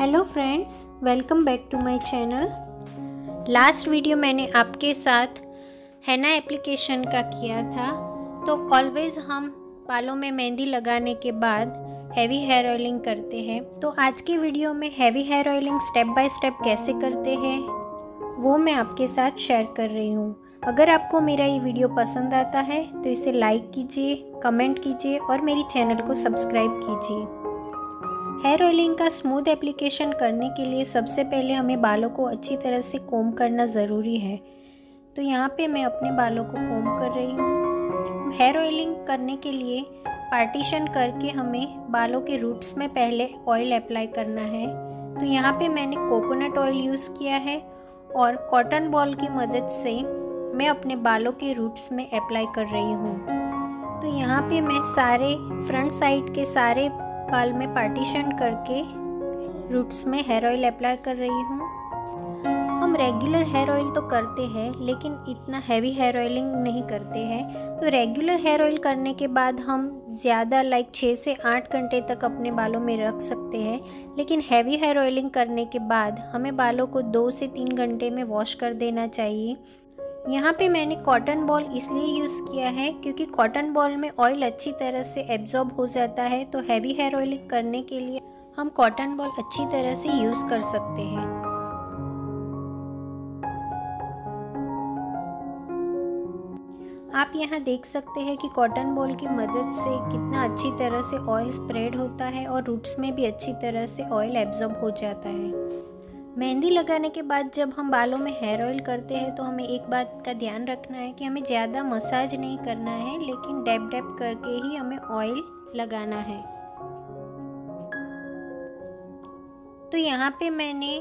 Hello friends welcome back to my channel last video मैंने आपके साथ हैना एप्लीकेशन का किया था। तो ऑलवेज़ हम बालों में मेहंदी लगाने के बाद हैवी हेयर ऑयलिंग करते हैं। तो आज की वीडियो में heavy hair oiling step by step कैसे करते हैं, वो मैं आपके साथ शेयर कर रही हूँ। अगर आपको मेरा ये वीडियो पसंद आता है तो इसे लाइक कीजिए कमेंट कीजिए और मेरी चैनल को सब्सक्राइब कीजिए। हेयर ऑयलिंग का स्मूथ एप्लीकेशन करने के लिए सबसे पहले हमें बालों को अच्छी तरह से कोम करना ज़रूरी है। तो यहाँ पे मैं अपने बालों को कोम कर रही हूँ। हेयर ऑयलिंग करने के लिए पार्टीशन करके हमें बालों के रूट्स में पहले ऑयल अप्लाई करना है। तो यहाँ पे मैंने कोकोनट ऑयल यूज़ किया है और कॉटन बॉल की मदद से मैं अपने बालों के रूट्स में अप्लाई कर रही हूँ। तो यहाँ पे मैं सारे फ्रंट साइड के सारे बाल में पार्टीशन करके रूट्स में हेयर ऑयल अप्लाई कर रही हूँ। हम रेगुलर हेयर ऑयल तो करते हैं, लेकिन इतना हैवी हेयर ऑयलिंग नहीं करते हैं। तो रेगुलर हेयर ऑयल करने के बाद हम ज़्यादा लाइक छः से आठ घंटे तक अपने बालों में रख सकते हैं। लेकिन हैवी हेयर ऑयलिंग करने के बाद हमें बालों को दो से तीन घंटे में वॉश कर देना चाहिए। यहाँ पे मैंने कॉटन बॉल इसलिए यूज़ किया है क्योंकि कॉटन बॉल में ऑयल अच्छी तरह से एब्जॉर्ब हो जाता है तो हैवी हेयर ऑयलिंग करने के लिए हम कॉटन बॉल अच्छी तरह से यूज़ कर सकते हैं। आप यहाँ देख सकते हैं कि कॉटन बॉल की मदद से कितना अच्छी तरह से ऑयल स्प्रेड होता है और रूट्स में भी अच्छी तरह से ऑयल एब्जॉर्ब हो जाता है। मेहंदी लगाने के बाद जब हम बालों में हेयर ऑयल करते हैं तो हमें एक बात का ध्यान रखना है कि हमें ज़्यादा मसाज नहीं करना है, लेकिन डैप डैप करके ही हमें ऑयल लगाना है। तो यहाँ पे मैंने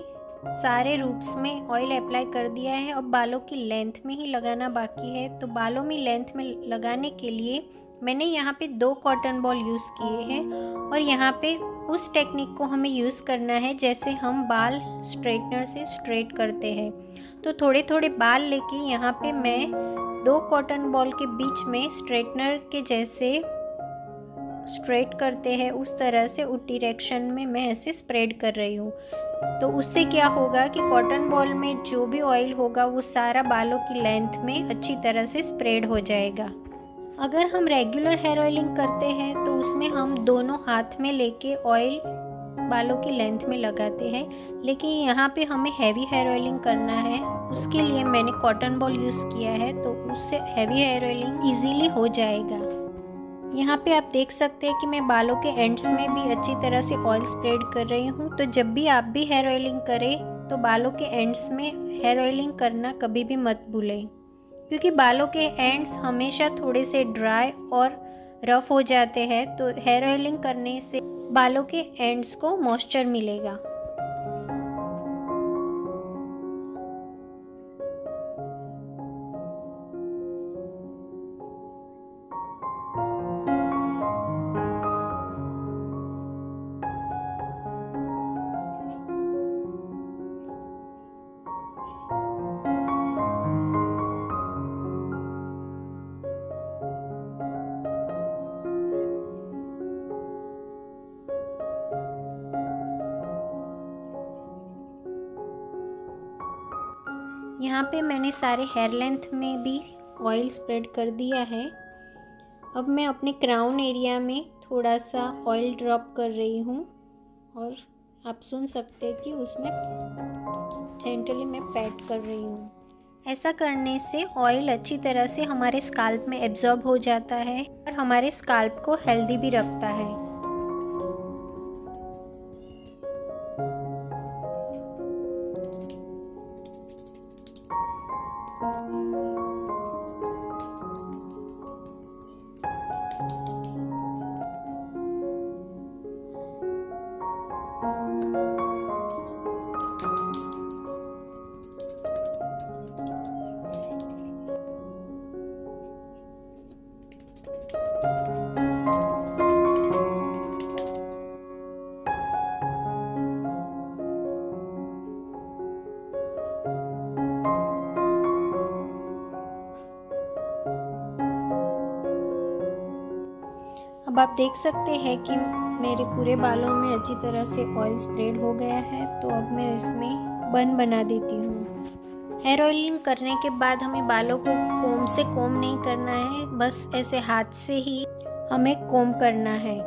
सारे रूट्स में ऑयल अप्लाई कर दिया है, और बालों की लेंथ में ही लगाना बाकी है। तो बालों में लेंथ में लगाने के लिए मैंने यहाँ पे दो कॉटन बॉल यूज़ किए हैं और यहाँ पे उस टेक्निक को हमें यूज़ करना है जैसे हम बाल स्ट्रेटनर से स्ट्रेट करते हैं। तो थोड़े थोड़े बाल लेके यहाँ पे मैं दो कॉटन बॉल के बीच में स्ट्रेटनर के जैसे स्ट्रेट करते हैं, उस तरह से उस डिरेक्शन में मैं ऐसे स्प्रेड कर रही हूँ। तो उससे क्या होगा कि कॉटन बॉल में जो भी ऑयल होगा वो सारा बालों की लेंथ में अच्छी तरह से स्प्रेड हो जाएगा। अगर हम रेगुलर हेयर ऑयलिंग करते हैं तो उसमें हम दोनों हाथ में लेके ऑयल बालों की लेंथ में लगाते हैं। लेकिन यहाँ पे हमें हैवी हेयर ऑयलिंग करना है। उसके लिए मैंने कॉटन बॉल यूज़ किया है तो उससे हैवी हेयर ऑयलिंग इजीली हो जाएगा। यहाँ पे आप देख सकते हैं कि मैं बालों के एंड्स में भी अच्छी तरह से ऑयल स्प्रेड कर रही हूँ। तो जब भी आप भी हेयर ऑयलिंग करें तो बालों के एंड्स में हेयर ऑयलिंग करना कभी भी मत भूलें। क्योंकि बालों के एंड्स हमेशा थोड़े से ड्राई और रफ हो जाते हैं तो हेयर ऑयलिंग करने से बालों के एंड्स को मॉइस्चर मिलेगा। यहाँ पे मैंने सारे हेयर लेंथ में भी ऑयल स्प्रेड कर दिया है। अब मैं अपने क्राउन एरिया में थोड़ा सा ऑयल ड्रॉप कर रही हूँ और आप सुन सकते हैं कि उसमें जेंटली मैं पैट कर रही हूँ। ऐसा करने से ऑयल अच्छी तरह से हमारे स्काल्प में एब्जॉर्ब हो जाता है और हमारे स्काल्प को हेल्दी भी रखता है। अब आप देख सकते हैं कि मेरे पूरे बालों में अच्छी तरह से ऑयल स्प्रेड हो गया है तो अब मैं इसमें बन बना देती हूँ। हेयर ऑयलिंग करने के बाद हमें बालों को कोम से कोम नहीं करना है, बस ऐसे हाथ से ही हमें कोम करना है।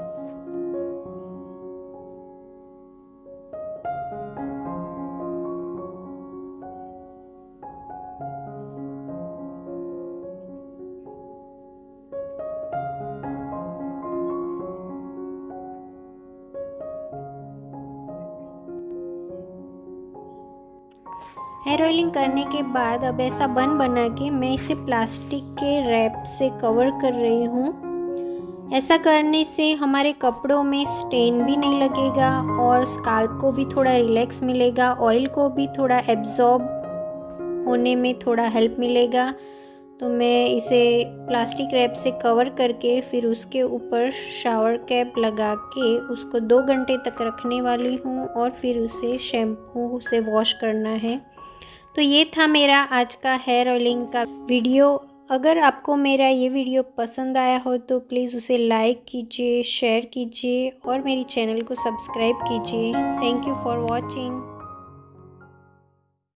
हेयर ऑयलिंग करने के बाद अब ऐसा बन बना के मैं इसे प्लास्टिक के रैप से कवर कर रही हूँ। ऐसा करने से हमारे कपड़ों में स्टेन भी नहीं लगेगा और स्काल्प को भी थोड़ा रिलैक्स मिलेगा, ऑयल को भी थोड़ा एब्जॉर्ब होने में थोड़ा हेल्प मिलेगा। तो मैं इसे प्लास्टिक रैप से कवर करके फिर उसके ऊपर शावर कैप लगा के उसको दो घंटे तक रखने वाली हूँ और फिर उसे शैम्पू से वॉश करना है। तो ये था मेरा आज का हेयर ऑयलिंग का वीडियो अगर आपको मेरा ये वीडियो पसंद आया हो तो प्लीज़ उसे लाइक कीजिए शेयर कीजिए और मेरी चैनल को सब्सक्राइब कीजिए। Thank you for watching